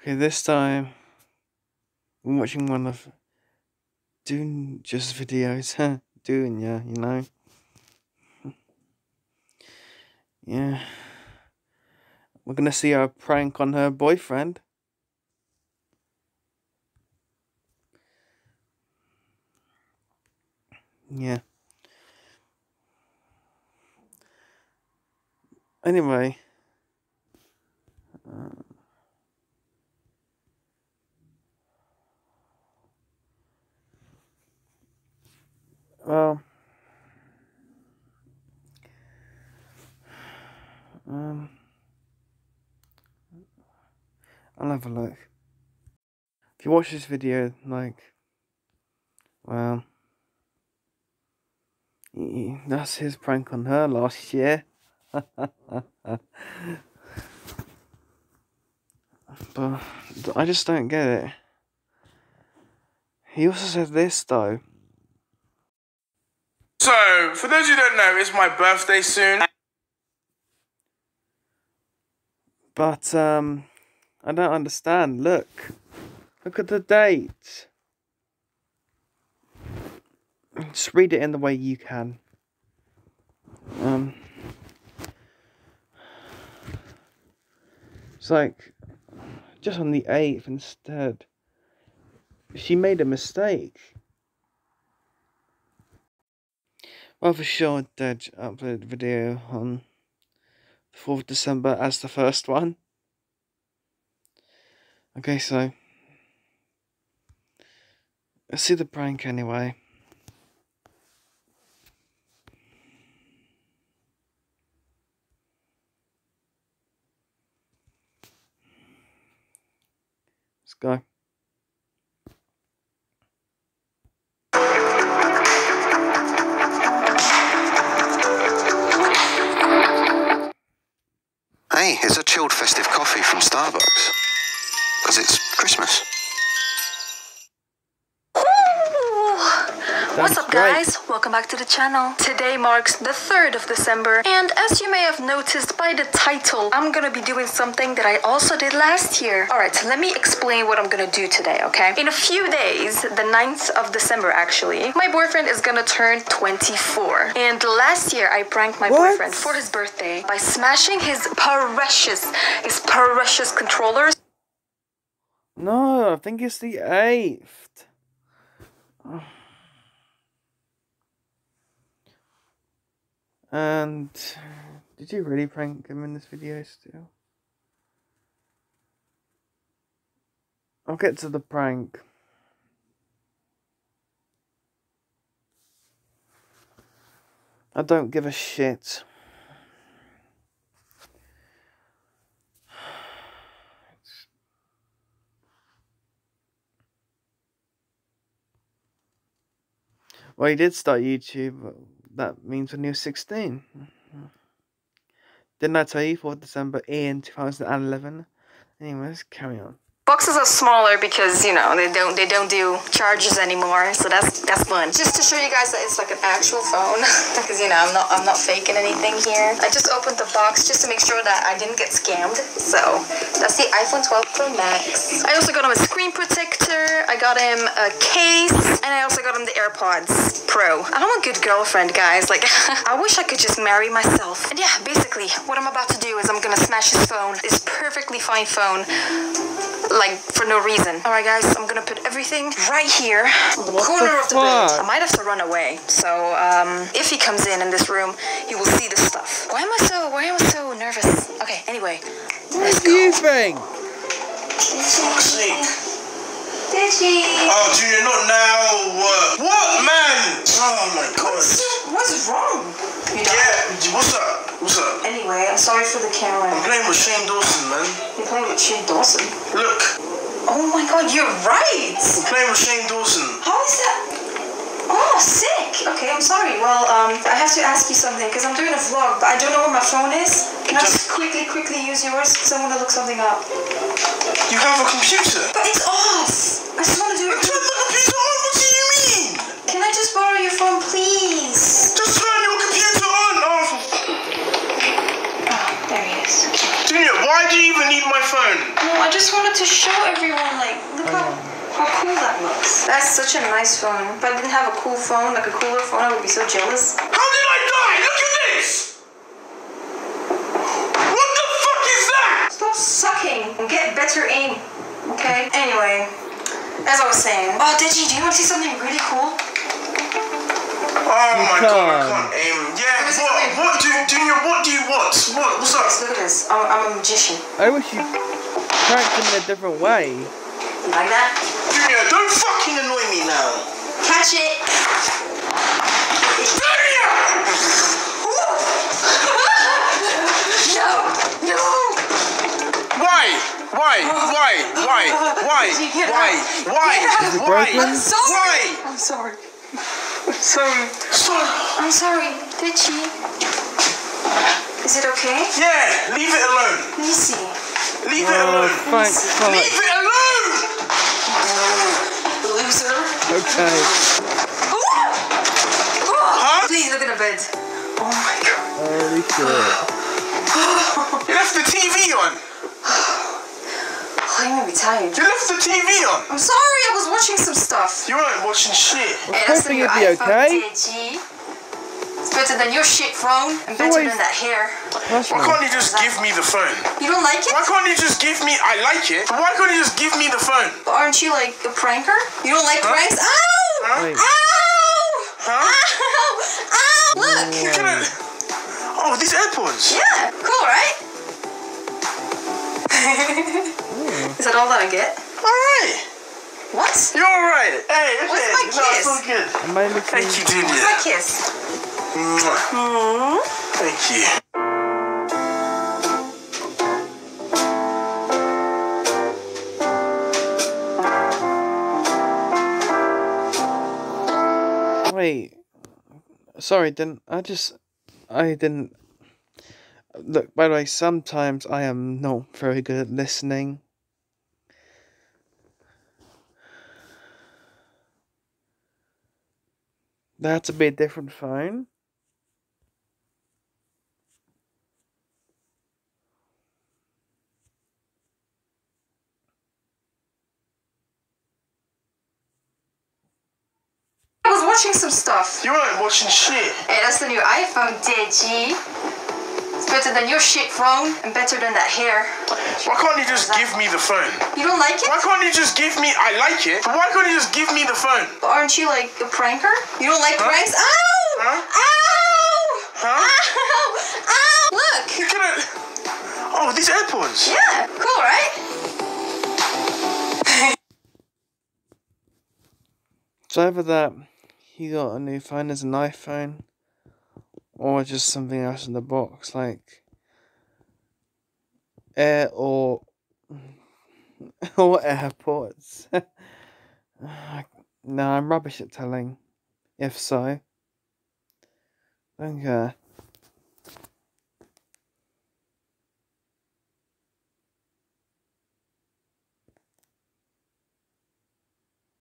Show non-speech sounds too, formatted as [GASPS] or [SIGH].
Okay, this time I'm watching one of Doon just videos. Doon, yeah, you know. Yeah. We're gonna see a prank on her boyfriend. Yeah. Anyway. Uh, well. Um. I'll have a look. If you watch this video, like, well, that's his prank on her last year. [LAUGHS] but I just don't get it. He also said this though. So, for those who don't know, it's my birthday soon. But um I don't understand. Look. Look at the date. Just read it in the way you can. Um It's like just on the 8th instead. She made a mistake. Well, for sure, Dej uploaded video on the 4th of December as the first one. Okay, so let's see the prank anyway. Let's go. Festive coffee from Starbucks. Because it's Christmas. Up guys? Welcome back to the channel. Today marks the 3rd of December and as you may have noticed by the title, I'm gonna be doing something that I also did last year. Alright, so let me explain what I'm gonna do today, okay? In a few days, the 9th of December actually, my boyfriend is gonna turn 24. And last year I pranked my What? boyfriend for his birthday by smashing his precious, his precious controllers No, I think it's the 8th. And did you really prank him in this video still? I'll get to the prank. I don't give a shit. Well, he did start YouTube. That means when he was 16. Didn't I tell you 4th December in 2011? Anyways, carry on. Boxes are smaller because you know they don't they don't do charges anymore, so that's that's fun. Just to show you guys that it's like an actual phone, [LAUGHS] because you know I'm not I'm not faking anything here. I just opened the box just to make sure that I didn't get scammed. So that's the iPhone 12 Pro Max. I also got him a screen protector. I got him a case, and I also got him the AirPods Pro. I'm a good girlfriend, guys. Like [LAUGHS] I wish I could just marry myself. And yeah, basically what I'm about to do is I'm gonna smash his phone. This perfectly fine phone like for no reason. All right, guys, I'm gonna put everything right here on the corner the of the bed. I might have to run away. So um, if he comes in in this room, he will see this stuff. Why am I so? Why am I so nervous? Okay. Anyway, let's What do you go. think? Fuck's sake. Deji. Oh, Junior, not now. Uh, what, man? Oh my god. What's wrong? You. Yeah, what's up? What's up? Anyway, I'm sorry for the camera. I'm playing with Shane Dawson, man. You're playing with Shane Dawson. Look, Oh my God, you're right. I'm playing with Shane Dawson. How is that? Oh, sick. Okay, I'm sorry. Well, um, I have to ask you something because I'm doing a vlog, but I don't know where my phone is. Can I just quickly, quickly use yours because I want to look something up? You have a computer. But it's off. I just phone? No, I just wanted to show everyone, like, look how, how cool that looks. That's such a nice phone. If I didn't have a cool phone, like a cooler phone, I would be so jealous. How did I die? Look at this! What the fuck is that? Stop sucking and get better aim, okay? Anyway, as I was saying. Oh, Deji, do you want to see something really cool? Oh my god, I um, can't. can't aim. Yeah, Let what? What do, do you, what do you want? What? What's up? Look at this. I'm, I'm a magician. I wish you cracked him in a different way. You like that? Junior, don't fucking annoy me now. Catch it. Junior! No, no. Why? Why? Why? Why? Why? Did you get Why? it? Why? Is it Why? broken? I'm sorry. Why? I'm sorry. Sorry. Sorry. I'm sorry, Deji. Is it okay? Yeah, leave it alone. Let me see. Leave it Oh, alone. thank Leave it alone! Loser. Okay. Huh? Please look at the bed. Oh my god. Holy shit. [GASPS] You left the TV on. [SIGHS] [SIGHS] [SIGHS] You made me tired. You left the TV on. I'm sorry, I was watching some stuff. You weren't watching shit. I was hoping it'd be okay. Deji. It's better than your shit phone and better always- than that hair. Why can't you just give me the phone? You don't like it? Why can't you just give me? I like it. But why can't you just give me the phone? But aren't you like a pranker? You don't like Huh? pranks? Ow! Huh? Wait. Ow! Huh? Ow! Ow! Look! You couldn't. Oh, these AirPods. Yeah, cool, right? [LAUGHS] Is that all that I get? All right. What? You're all right. Hey, What's okay. my No, it's kiss? all good. Am I looking? Thank you, What's Junior. my kiss? Mwah. Hmm? Thank you. Wait. Sorry, didn't I just I didn't look by the way, sometimes I am not very good at listening. There a bit different phone. I was watching some stuff. You weren't watching shit. Hey, that's the new iPhone, did It's better than your shit phone and better than that hair. Why can't you just give me the phone? You don't like it? Why can't you just give me? I like it. But why can't you just give me the phone? But aren't you like a pranker? You don't like Huh? pranks? Ow! Huh? Ow! Huh? Ow! Ow! Look! You couldn't. Oh, these AirPods. Yeah, cool, right? So either that he got a new phone as an iPhone or just something else in the box like air or [LAUGHS] or AirPods. [LAUGHS] no, I'm rubbish at telling. If so. Don't care.